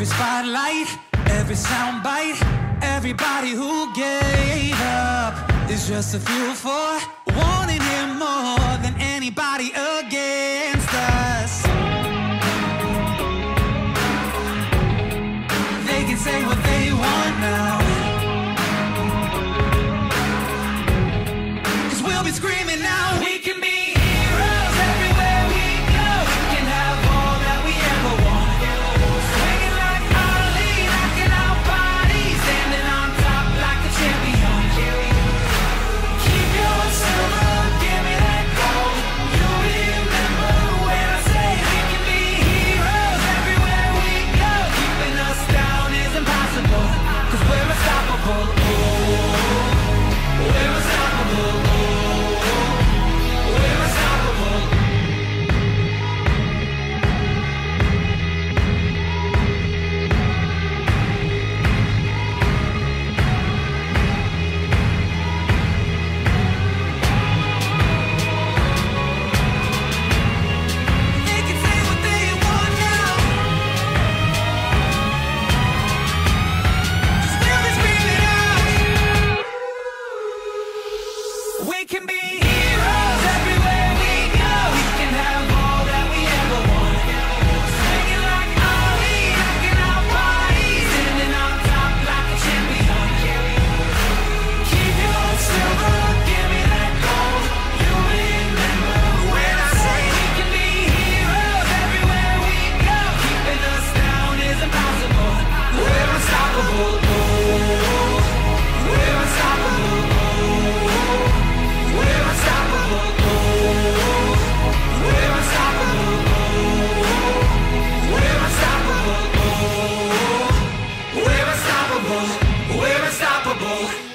Every spotlight, every soundbite, everybody who gave up is just a fuel for wanting him more than anybody against us. They can say what they want now. Cause we'll be screaming. can be. unstoppable, we're unstoppable.